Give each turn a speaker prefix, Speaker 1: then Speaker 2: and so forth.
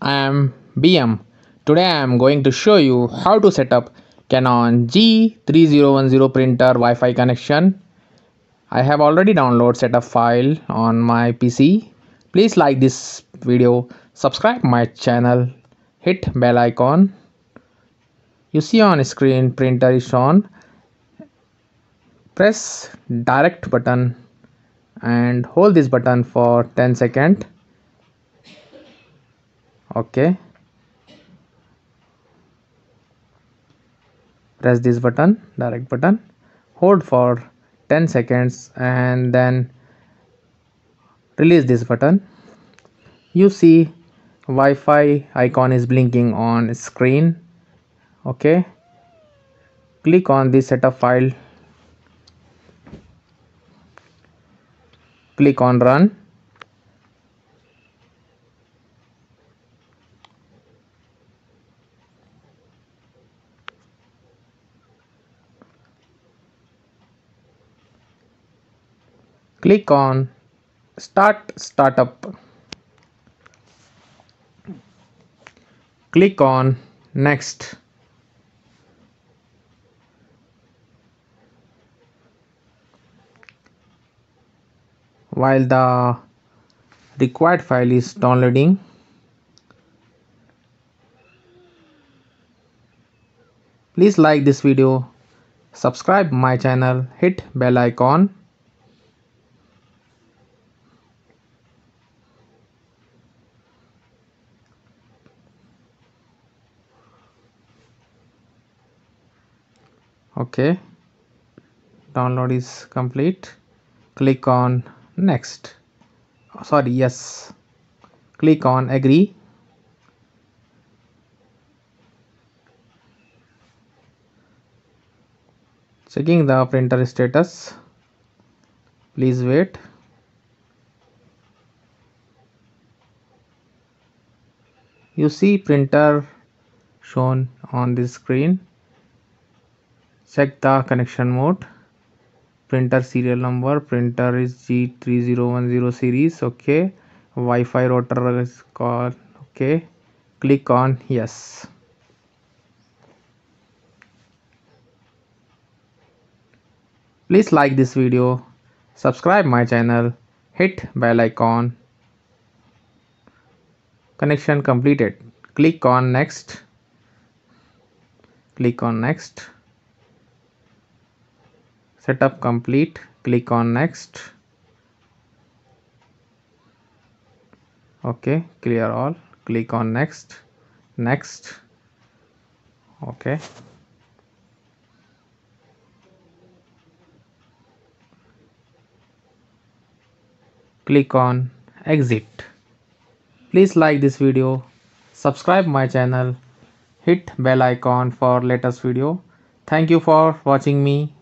Speaker 1: I am BM. Today I am going to show you how to set up Canon G3010 printer Wi-Fi connection. I have already downloaded setup file on my PC. Please like this video, subscribe my channel, hit bell icon. You see on screen printer is shown. Press direct button and hold this button for 10 seconds okay. Press this button direct button. Hold for 10 seconds and then release this button. You see Wi-Fi icon is blinking on screen. Okay. Click on this setup file. Click on run click on start startup. Click on next. While the required file is downloading please like this video subscribe my channel hit bell icon okay. Download is complete. Click on next. Sorry yes. Click on agree. Checking the printer status. Please wait. You see printer shown on the screen check the connection mode. Printer serial number. Printer is g3010 series. Okay. Wi-fi router is called okay. Click on yes. Please like this video. Subscribe my channel. Hit bell icon. Connection completed. Click on next. Click on next setup complete click on next. Okay clear all click on next next. Okay. Click on exit. Please like this video subscribe my channel hit bell icon for latest video. Thank you for watching me